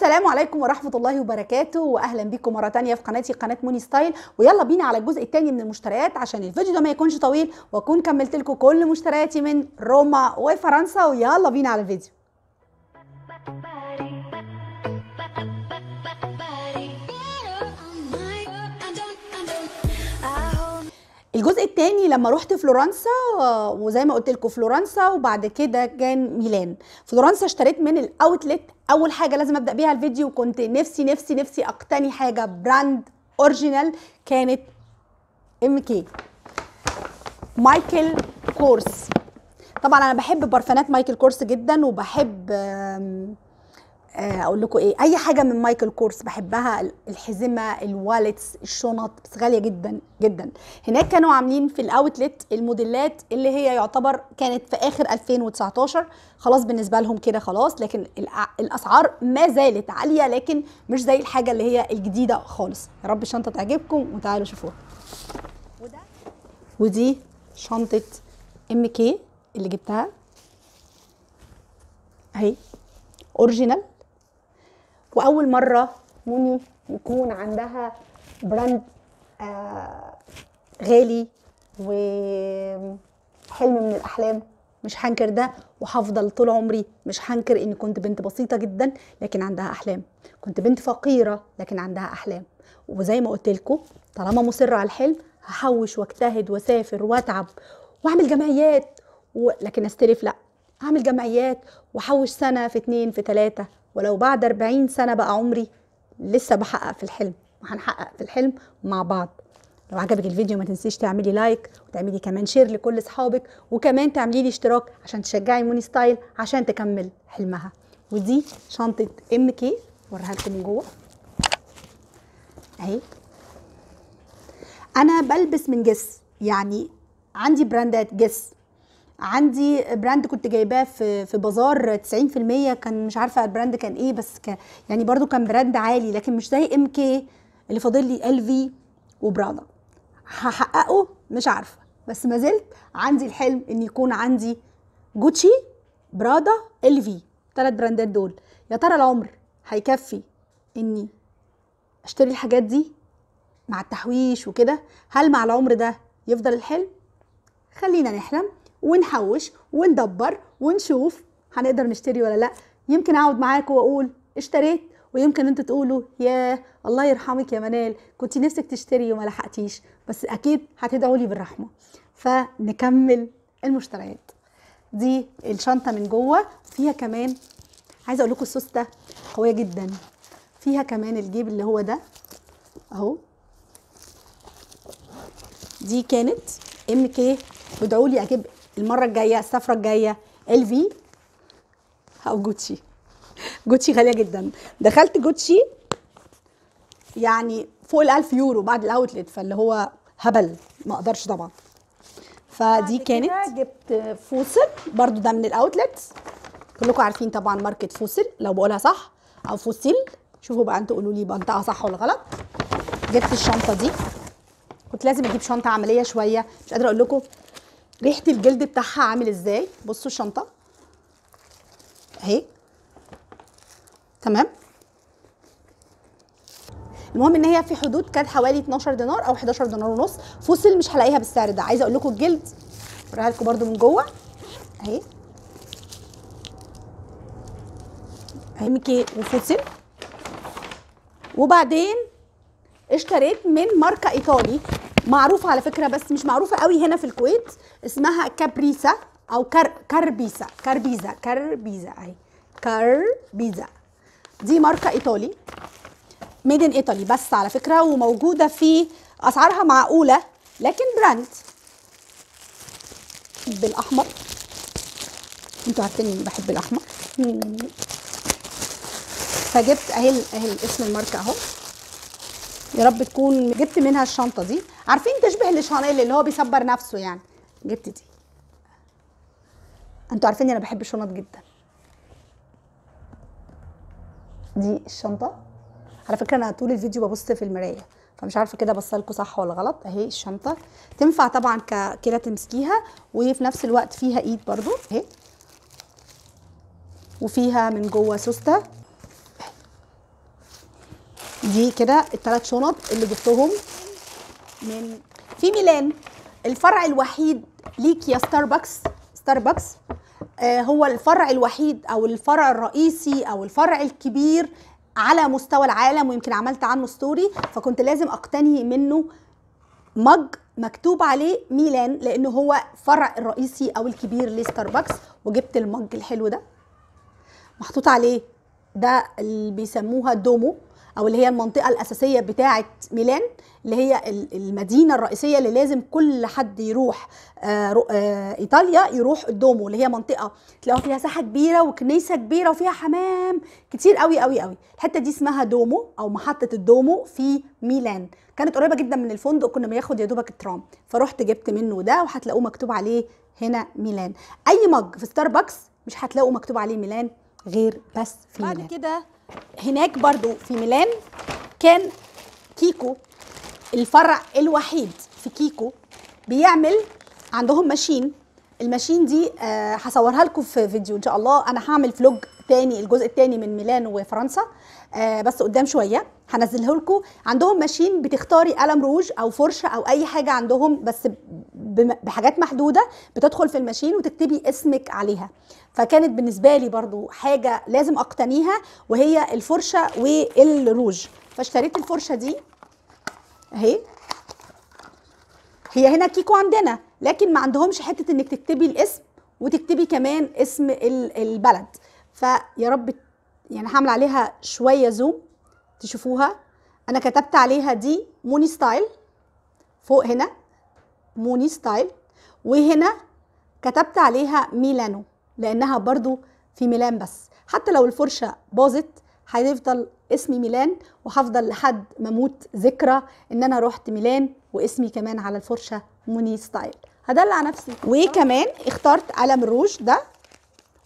السلام عليكم ورحمة الله وبركاته وأهلا بكم مرة تانية في قناتي قناة موني ستايل. ويلا بينا على الجزء التاني من المشتريات عشان الفيديو ده ما يكونش طويل وأكون كملت لكم كل مشترياتي من روما وفرنسا. ويلا بينا على الفيديو. الجزء الثاني لما رحت فلورنسا وزي ما قلت لكم فلورنسا وبعد كده كان ميلان. فلورنسا اشتريت من ال outlet أول حاجة لازم أبدأ بيها الفيديو كنت نفسي نفسي نفسي أقتني حاجة brand original كانت MK مايكل كورس. طبعا أنا بحب برفانات مايكل كورس جدا وبحب أقول لكم إيه أي حاجة من مايكل كورس بحبها الجزمة ال wallets الشنط بس غالية جدا جدا. هناك كانوا عاملين في ال outlet الموديلات اللي هي يعتبر كانت في آخر 2019 خلاص بالنسبة لهم كده خلاص لكن الأسعار ما زالت عالية لكن مش زي الحاجة اللي هي الجديدة خالص. يا رب الشنطة تعجبكم وتعالوا شوفوها. ودي شنطة MK اللي جبتها. أهي. original وأول مرة موني يكون عندها brand آه غالي وحلم من الأحلام. مش هنكر ده وهفضل طول عمري مش هنكر اني كنت بنت بسيطة جدا لكن عندها أحلام. كنت بنت فقيرة لكن عندها أحلام. وزي ما قلت لكم طالما مصرة على الحلم هحوش واجتهد واسافر واتعب وأعمل جمعيات و... لكن أستلف لا. اعمل جمعيات وأحوش سنة في اتنين في تلاتة. ولو بعد 40 سنة بقى عمري لسه بحقق في الحلم وهنحقق في الحلم مع بعض. لو عجبك الفيديو ما تنسيش تعملي like وتعملي كمان share لكل أصحابك وكمان تعملي لي اشتراك عشان تشجعي موني ستايل عشان تكمل حلمها. ودي شنطة MK وريها لكم من جوه. أهي. أنا بلبس من Guess يعني عندي براندات Guess. عندي brand كنت جايباه في في بازار 90% كان مش عارفة ال brand كان إيه بس كان يعني برضو كان براند عالي لكن مش زي MK اللي فاضل لي LV وبرادا هحققه؟ مش عارفة. بس ما زلت عندي الحلم إن يكون عندي جوتشي برادا LV ثلاث براندات دول. يا ترى العمر هيكفي إني أشتري الحاجات دي مع التحويش وكده؟ هل مع العمر ده يفضل الحلم؟ خلينا نحلم. ونحوش وندبر ونشوف هنقدر نشتري ولا لا. يمكن أقعد معاكم وأقول اشتريت ويمكن أنتوا تقولوا يا الله يرحمك يا منال كنت نفسك تشتري وما لحقتيش بس أكيد هتدعوا لي بالرحمة. فنكمل المشتريات. دي الشنطة من جوه فيها كمان عايزة أقول لكم السوسته قوية جدا. فيها كمان الجيب اللي هو ده أهو. دي كانت MK ادعوا لي أجيب المرة الجاية السفرة الجاية LV أو جوتشي جوتشي غالية جدا. دخلت جوتشي يعني فوق ال 1000 يورو بعد الاوتلت فاللي هو هبل. ما أقدرش طبعا. فدي كانت. جبت فوسل برضو ده من الاوتلت كلكم عارفين طبعا ماركة فوسل لو بقولها صح. أو فوسيل. شوفوا بقى أنتوا قولوا لي بنطقها صح ولا غلط. جبت الشنطة دي. كنت لازم أجيب شنطة عملية شوية. مش قادرة أقول لكم. ريحة الجلد بتاعها عامل إزاي؟ بصوا الشنطة. اهي. تمام. المهم ان هي في حدود كانت حوالي 12 دينار أو 11 دينار ونص. فوسل مش هلاقيها بالسعر ده. عايزة أقول لكم الجلد. اوريها لكم برده من جوه. اهي. اهي MK وفوسل وبعدين اشتريت من ماركة إيطالي. معروفة على فكرة بس مش معروفة قوي هنا في الكويت. اسمها كابريسا أو كار كاربيسا كاربيزا كاربيزا أهي. كاربيزا دي ماركة إيطالي. made in ايطالي بس على فكرة وموجودة في أسعارها معقولة لكن براند بالأحمر. أنتوا عارفين بحب الأحمر. فجبت أهي أهي اسم الماركة أهو. يا رب تكون جبت منها الشنطة دي. عارفين تشبه لشانيل اللي هو بيصبر نفسه يعني. جبت دي. أنتوا عارفين أنا بحب الشنط جدا. دي الشنطة. على فكرة أنا طول الفيديو ببص في المراية. فمش عارفة كده بصلكوا صح ولا غلط. أهي الشنطة. تنفع طبعا كده تمسكيها. وفي نفس الوقت فيها إيد برضو. أهي. وفيها من جوه سوستة. دي كده الثلاث شنط اللي جبتهم من في ميلان. الفرع الوحيد ليك يا ستاربكس ستاربكس آه هو الفرع الوحيد أو الفرع الرئيسي أو الفرع الكبير على مستوى العالم ويمكن عملت عنه ستوري فكنت لازم أقتني منه mug مكتوب عليه ميلان لأنه هو فرع الرئيسي أو الكبير لستاربكس وجبت ال mug الحلو ده. محطوط عليه. ده اللي بيسموها دومو. أو اللي هي المنطقة الأساسية بتاعه ميلان اللي هي المدينة الرئيسية اللي لازم كل حد يروح آه آه إيطاليا يروح الدومو اللي هي منطقة تلاقوا فيها ساحة كبيرة وكنيسة كبيرة وفيها حمام كتير قوي قوي قوي الحتة دي اسمها دومو أو محطة الدومو في ميلان. كانت قريبة جدا من الفندق كنا بناخد يا دوبك الترام. فرحت جبت منه ده وهتلاقوه مكتوب عليه هنا ميلان. أي mug في ستاربكس مش هتلاقوا مكتوب عليه ميلان غير بس في بعد ميلان. كده هناك برضو في ميلان كان كيكو الفرع الوحيد في كيكو بيعمل عندهم machine. ال machine دي آه، هصورها لكم في فيديو إن شاء الله. أنا هعمل vlog تاني الجزء التاني من ميلان وفرنسا. آه، بس قدام شوية هنزله لكم. عندهم ماشين بتختاري قلم روج أو فرشة أو أي حاجة عندهم بس بحاجات محدودة بتدخل في الماشين وتكتبي اسمك عليها. فكانت بالنسبة لي برضو حاجة لازم أقتنيها وهي الفرشة والروج. فاشتريت الفرشة دي أهي. هي هنا كيكو عندنا لكن ما عندهمش حتة إنك تكتبي الاسم وتكتبي كمان اسم ال- البلد. فيا رب يعني هعمل عليها شوية zoom تشوفوها. أنا كتبت عليها دي Mony Style فوق هنا. Mony Style. وهنا كتبت عليها ميلانو لأنها برضو في ميلان بس. حتى لو الفرشة باظت هيفضل اسمي ميلان وهفضل لحد ما أموت ذكرى إن أنا رحت ميلان واسمي كمان على الفرشة Mony Style. هدلع نفسي. وكمان اخترت قلم الروج ده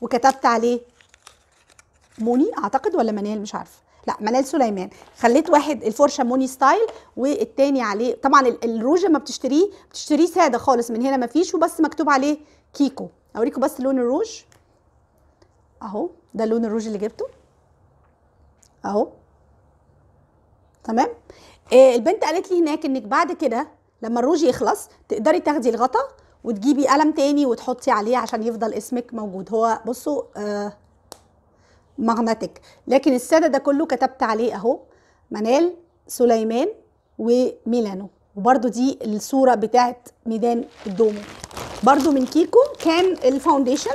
وكتبت عليه موني أعتقد ولا منال مش عارفة. لا منال سليمان. خليت واحد الفرشه Mony Style والتاني عليه طبعا ال- الروج لما بتشتريه بتشتريه سادة خالص من هنا مفيش وبس مكتوب عليه كيكو. اوريكم بس لون الروج. أهو ده لون الروج اللي جبته. أهو. تمام؟ آه البنت قالت لي هناك إنك بعد كده لما الروج يخلص تقدري تاخدي الغطا وتجيبي قلم تاني وتحطي عليه عشان يفضل اسمك موجود. هو بصوا آه magnetic لكن السادة ده كله كتبت عليه أهو منال سليمان وميلانو. وبرده دي الصورة بتاعت ميدان الدومو برده من كيكو كان ال foundation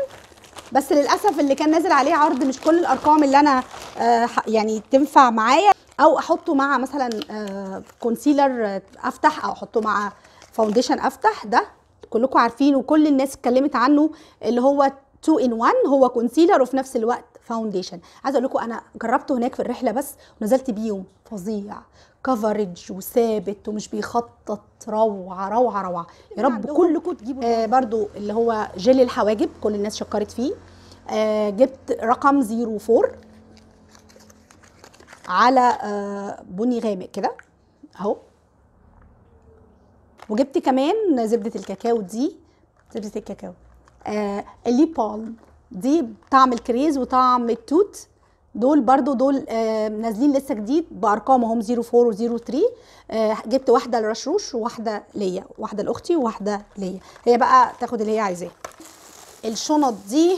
بس للأسف اللي كان نازل عليه عرض مش كل الأرقام اللي أنا آه يعني تنفع معايا. أو أحطه مع مثلا آه concealer أفتح أو أحطه مع foundation أفتح. ده كلكم عارفين وكل الناس اتكلمت عنه اللي هو 2 in 1 هو concealer وفي نفس الوقت foundation عايزة أقول لكم أنا جربته هناك في الرحلة بس ونزلت بيهم فظيع. coverage وثابت ومش بيخطط روعة روعة روعة. يا رب عندهم؟ كلكم تجيبوا آه برضو اللي هو جل الحواجب كل الناس شكرت فيه. آه جبت رقم 04 على آه بني غامق كده أهو. وجبت كمان زبدة الكاكاو دي زبدة الكاكاو. آه اللي بالم. دي طعم الكريز وطعم التوت. دول برضو دول آه نازلين لسه جديد بأرقامهم 04 و 03 آه جبت واحدة لرشروش وواحدة ليا واحدة لأختي وواحدة ليا. هي بقى تاخد اللي هي عايزاه. الشنط دي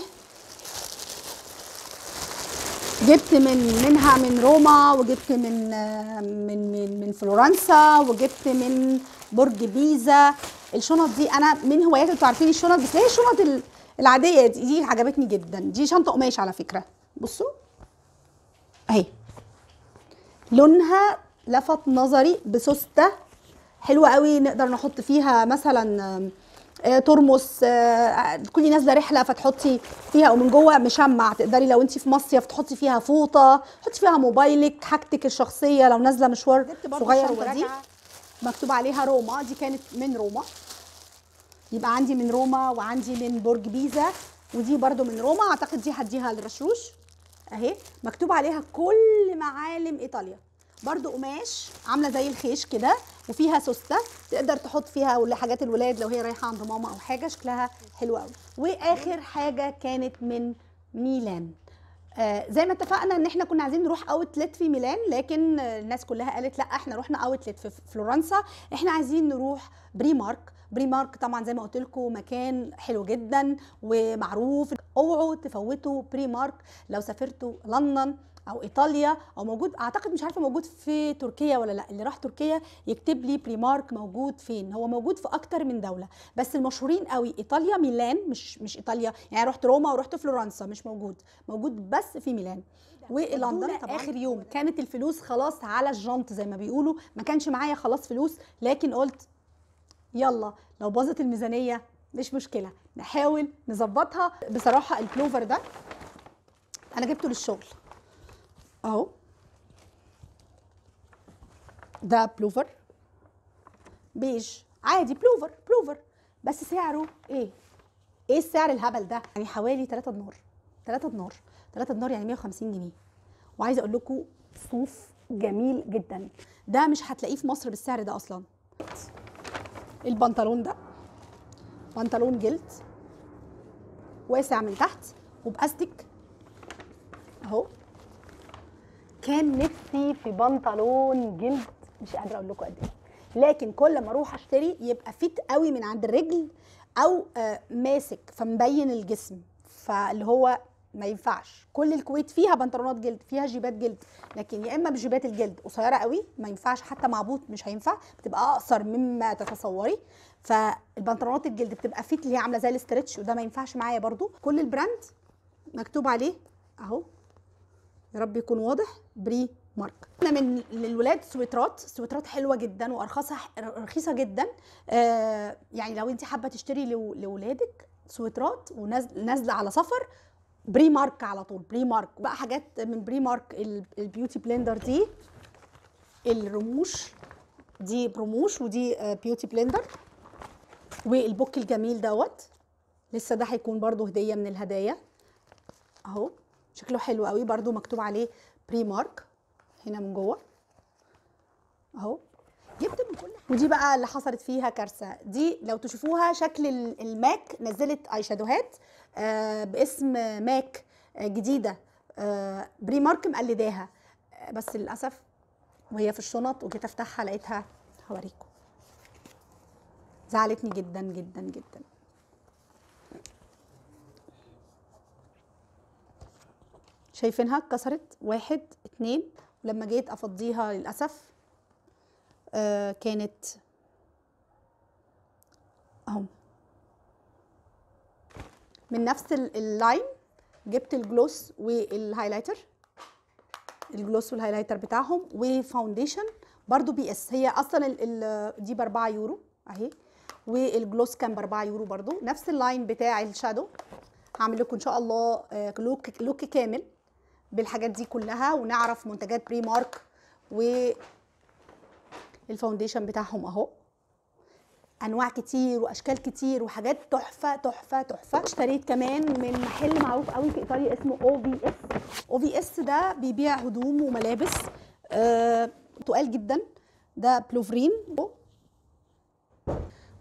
جبت من منها من روما وجبت من آه، من من من فلورنسا وجبت من برج بيزا. الشنط دي أنا من هواياتي أنتوا عارفين الشنط بس هي الشنط ال- العادية دي, دي عجبتني جدا. دي شنطة قماش على فكرة. بصوا. أهي. لونها لفت نظري بسوستة حلوة قوي نقدر نحط فيها مثلا آه، ترمس آه، تكوني نازله رحلة فتحطي فيها ومن جوه مشمع. تقدري لو انت في مصيف تحطي فيها فوطة تحطي فيها موبايلك حاجتك الشخصية لو نازلة مشوار صغير ودي. مكتوب عليها روما. دي كانت من روما. يبقى عندي من روما وعندي من برج بيزا ودي برضو من روما. أعتقد دي هديها لرشروش أهي مكتوب عليها كل معالم إيطاليا. برضو قماش عاملة زي الخيش كده وفيها سوسته تقدر تحط فيها حاجات الولاد لو هي رايحة عند ماما أو حاجة شكلها حلو قوي وآخر حاجة كانت من ميلان. زي ما اتفقنا ان إحنا كنا عايزين نروح outlet في ميلان لكن آه، الناس كلها قالت لا إحنا رحنا outlet في فلورنسا. إحنا عايزين نروح بريمارك بريمارك طبعا زي ما قلت لكم مكان حلو جدا ومعروف. اوعوا تفوتوا بريمارك لو سافرتوا لندن. أو إيطاليا أو موجود أعتقد مش عارفة موجود في تركيا ولا لأ اللي راح تركيا يكتب لي بريمارك موجود فين. هو موجود في أكتر من دولة بس المشهورين قوي إيطاليا ميلان مش مش إيطاليا. يعني رحت روما ورحت فلورنسا مش موجود. موجود بس في ميلان. ولندن طبعا. آخر يوم. كانت الفلوس خلاص على الجنط زي ما بيقولوا. ما كانش معايا خلاص فلوس لكن قلت يلا لو باظت الميزانية مش مشكلة. نحاول نظبطها. بصراحة البلوفر ده أنا جبته للشغل. أهو. ده بلوفر. بيج. عادي بلوفر بلوفر. بس سعره إيه؟ إيه السعر الهبل ده؟ يعني حوالي 3 دينار. 3 دينار. 3 دينار يعني 150 جنيه. وعايزه أقول لكم صوف جميل جدا. ده مش هتلاقيه في مصر بالسعر ده أصلا. البنطلون ده. بنطلون جلد. واسع من تحت. وباستيك أهو. كان نفسي في بنطلون جلد. مش قادرة أقول لكم قد إيه. لكن كل ما أروح أشتري يبقى fit قوي من عند الرجل أو آه ماسك فمبين الجسم. فاللي هو ما ينفعش. كل الكويت فيها بنطلونات جلد فيها جيبات جلد. لكن يا إما بجيبات الجلد قصيرة قوي ما ينفعش حتى مع boot مش هينفع بتبقى أقصر مما تتصوري. فالبنطلونات الجلد بتبقى fit اللي هي عاملة زي ال stretch وده ما ينفعش معايا برضو. كل ال brand مكتوب عليه أهو. يا رب يكون واضح. Primark. إحنا من للولاد سويترات سويترات حلوة جدا وارخصها رخيصة جدا. آه يعني لو انت حابة تشتري لو- لولادك سويترات ونازله على سفر Primark على طول. Primark. بقى حاجات من Primark ال- ال beauty blender دي الرموش. دي برموش ودي آه، beauty blender. والبوك الجميل دوت. لسه ده هيكون برضو هدية من الهدايا. اهو. شكله حلو قوي. برضو مكتوب عليه Primark هنا من جوه. اهو. جبت من كل حاجة. ودي بقى اللي حصلت فيها كارثة. دي لو تشوفوها شكل ال- ال MAC نزلت اي shadow هات آه باسم MAC آه جديدة آه Primark مقلداها. آه بس للأسف وهي في الشنط وجيت أفتحها لقيتها هوريكم زعلتني جدا جدا جدا. شايفينها اتكسرت. واحد اتنين ولما جيت أفضيها للأسف آه كانت أهو. من نفس ال- ال line جبت ال gloss وال highlighter ال gloss وال highlighter بتاعهم و foundation برضو PS. هي أصلا ال ال دي ب 4 يورو أهي. وال gloss كان ب 4 يورو برضو. نفس ال line بتاع ال shadow. هعمل لكم إن شاء الله آه، look look كامل. بالحاجات دي كلها ونعرف منتجات Primark وال foundation بتاعهم اهو. انواع كتير واشكال كتير وحاجات تحفة تحفة تحفة. اشتريت كمان من محل معروف قوي في إيطاليا اسمه OVS OVS ده بيبيع هدوم وملابس آه، تقال جدا. ده بلوفرين.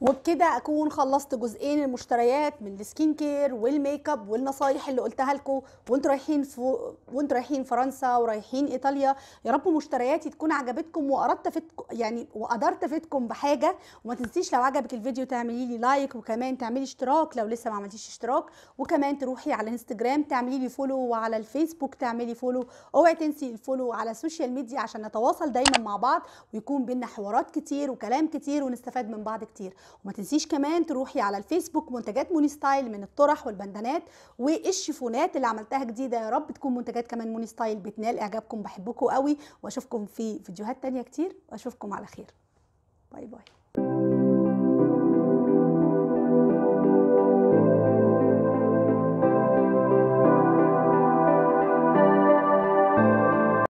وبكده أكون خلصت جزئين المشتريات من ال skin care وال make up والنصايح اللي قلتها لكم. وانتوا رايحين فو... وانتوا رايحين فرنسا ورايحين إيطاليا يا رب مشترياتي تكون عجبتكم واردت افيدكم يعني وقدرت افيدكم بحاجة. وما تنسيش لو عجبك الفيديو تعملي لي like وكمان تعملي اشتراك لو لسه ما عملتيش اشتراك. وكمان تروحي على الانستجرام تعملي لي follow وعلى الفيسبوك تعملي follow اوعي تنسي ال follow على ال social media عشان نتواصل دايما مع بعض ويكون بينا حوارات كتير وكلام كتير ونستفاد من بعض كتير. وما تنسيش كمان تروحي على الفيسبوك منتجات موني ستايل من الطرح والبندانات والشيفونات اللي عملتها جديدة. يا رب تكون منتجات كمان موني ستايل بتنال إعجابكم بحبكم قوي وأشوفكم في فيديوهات تانية كتير وأشوفكم على خير. bye bye.